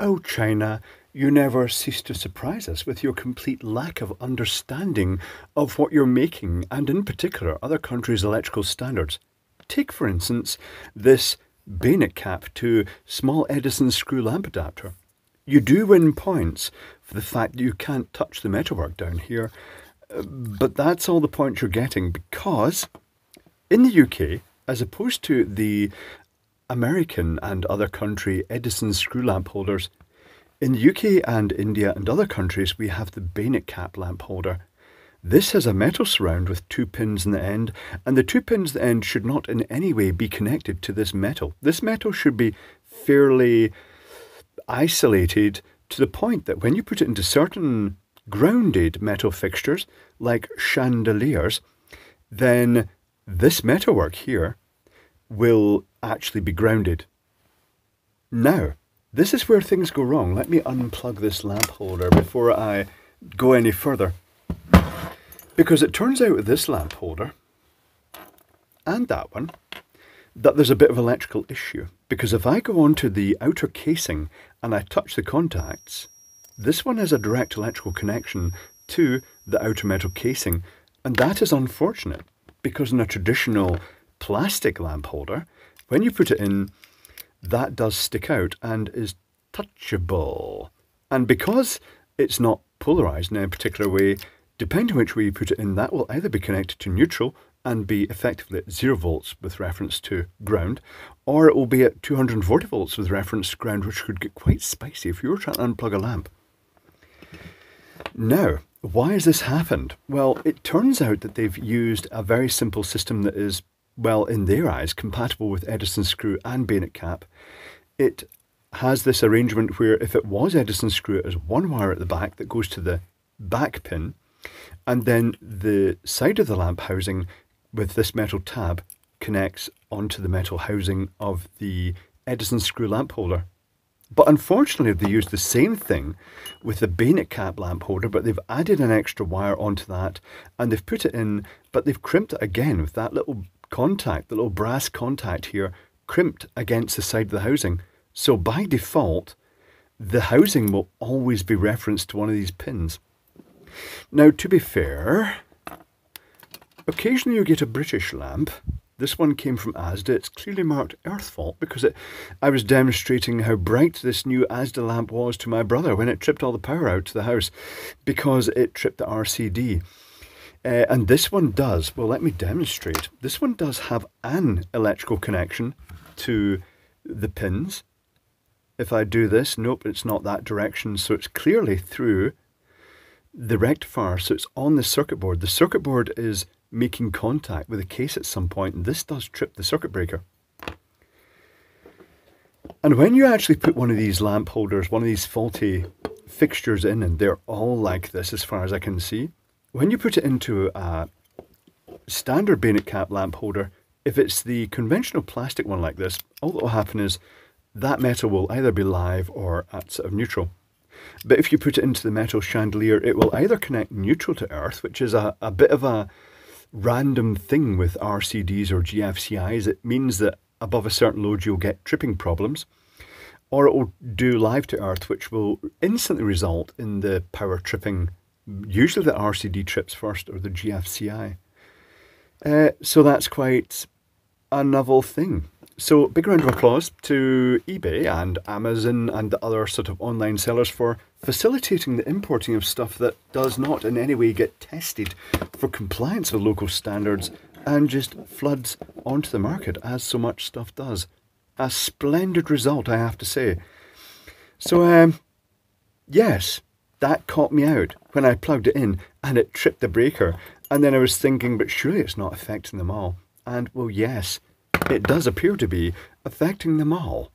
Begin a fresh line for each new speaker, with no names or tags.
Oh, China, you never cease to surprise us with your complete lack of understanding of what you're making, and in particular, other countries' electrical standards. Take, for instance, this bayonet cap to small Edison screw lamp adapter. You do win points for the fact that you can't touch the metalwork down here, but that's all the points you're getting because in the UK, as opposed to the American and other country Edison screw lamp holders. In the UK and India and other countries, we have the bayonet cap lamp holder. This has a metal surround with two pins in the end, and the two pins in the end should not in any way be connected to this metal. This metal should be fairly isolated to the point that when you put it into certain grounded metal fixtures, like chandeliers, then this metalwork here will actually be grounded. Now, this is where things go wrong. Let me unplug this lamp holder before I go any further. Because it turns out this lamp holder and that one that there's a bit of electrical issue. Because if I go onto the outer casing and I touch the contacts, this one has a direct electrical connection to the outer metal casing. And that is unfortunate because in a traditional plastic lamp holder, when you put it in, that does stick out and is touchable. And because it's not polarized in any particular way, depending which way you put it in, that will either be connected to neutral and be effectively at zero volts with reference to ground, or it will be at 240 volts with reference to ground, which could get quite spicy if you were trying to unplug a lamp. Now, why has this happened? Well, it turns out that they've used a very simple system that is well, in their eyes, compatible with Edison screw and bayonet cap. It has this arrangement where if it was Edison screw, it has one wire at the back that goes to the back pin, and then the side of the lamp housing with this metal tab connects onto the metal housing of the Edison screw lamp holder. But unfortunately, they used the same thing with the bayonet cap lamp holder, but they've added an extra wire onto that and they've put it in, but they've crimped it again with that little contact, the little brass contact here, crimped against the side of the housing. So by default, the housing will always be referenced to one of these pins. Now, to be fair, occasionally you get a British lamp. This one came from Asda. It's clearly marked earth fault because it, I was demonstrating how bright this new Asda lamp was to my brother when it tripped all the power out to the house because it tripped the RCD. Uh, and this one does, well, let me demonstrate. This one does have an electrical connection to the pins. If I do this, nope, it's not that direction. So it's clearly through the rectifier. So it's on the circuit board. The circuit board is making contact with the case at some point, and this does trip the circuit breaker. And when you actually put one of these lamp holders, one of these faulty fixtures in, and they're all like this as far as I can see, when you put it into a standard bayonet cap lamp holder, if it's the conventional plastic one like this, all that will happen is that metal will either be live or at sort of neutral. But if you put it into the metal chandelier, it will either connect neutral to earth, which is a, a bit of a random thing with RCDs or GFCIs. It means that above a certain load you'll get tripping problems, or it will do live to earth, which will instantly result in the power tripping usually the RCD trips first or the GFCI. Uh, so that's quite a novel thing. So big round of applause to eBay and Amazon and the other sort of online sellers for facilitating the importing of stuff that does not in any way get tested for compliance with local standards and just floods onto the market as so much stuff does. A splendid result, I have to say. So, um, yes, that caught me out when I plugged it in and it tripped the breaker. And then I was thinking, but surely it's not affecting them all. And well, yes, it does appear to be affecting them all.